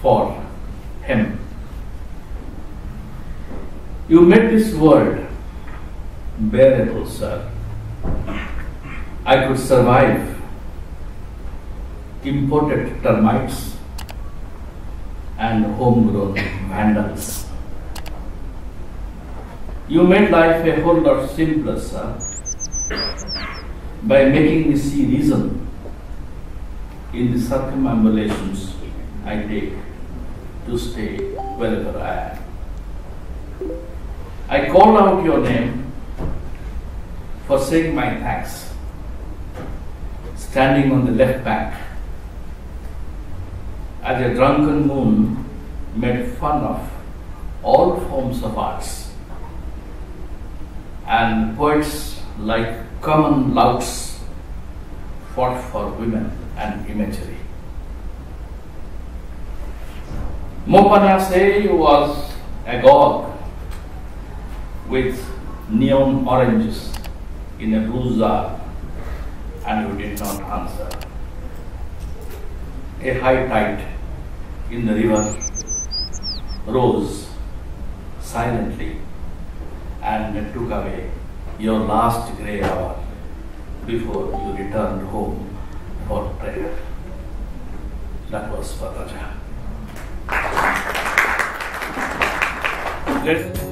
for Him. You made this world bearable, sir. I could survive imported termites and homegrown vandals. You made life a whole lot simpler, sir, by making me see reason in the circumambulations I take to stay wherever I am. I call out your name for saying my thanks, standing on the left bank as a drunken moon made fun of all forms of arts, and poets like common louts fought for women and imagery. Montparnasse was a agog with neon oranges in a broussard and you did not answer. A high tide in the river rose silently and took away your last grey hour before you returned home for prayer. That was for. Let-